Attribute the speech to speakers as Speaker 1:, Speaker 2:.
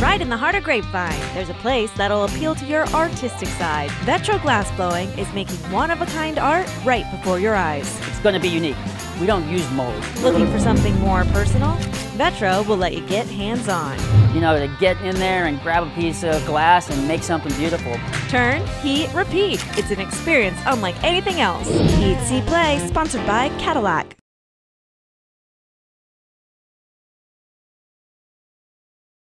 Speaker 1: Right In the heart of Grapevine, there's a place that'll appeal to your artistic side. Vetro glassblowing is making one of a kind art right before your eyes.
Speaker 2: It's going to be unique. We don't use mold.
Speaker 1: Looking for something more personal? Vetro will let you get hands on.
Speaker 2: You know, to get in there and grab a piece of glass and make something beautiful.
Speaker 1: Turn, heat, repeat. It's an experience unlike anything else. Eat, see, play, sponsored by Cadillac.